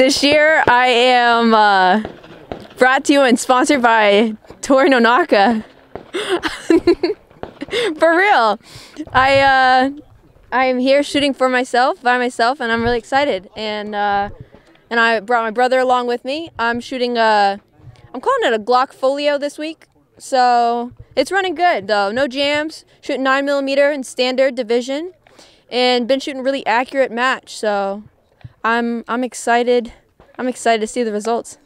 This year I am uh, brought to you and sponsored by Tori Nonaka. for real. I uh, I'm here shooting for myself by myself, and I'm really excited. And uh, and I brought my brother along with me. I'm shooting a, I'm calling it a Glock Folio this week. So it's running good though. No jams. Shooting nine millimeter in standard division, and been shooting really accurate match. So I'm I'm excited. I'm excited to see the results.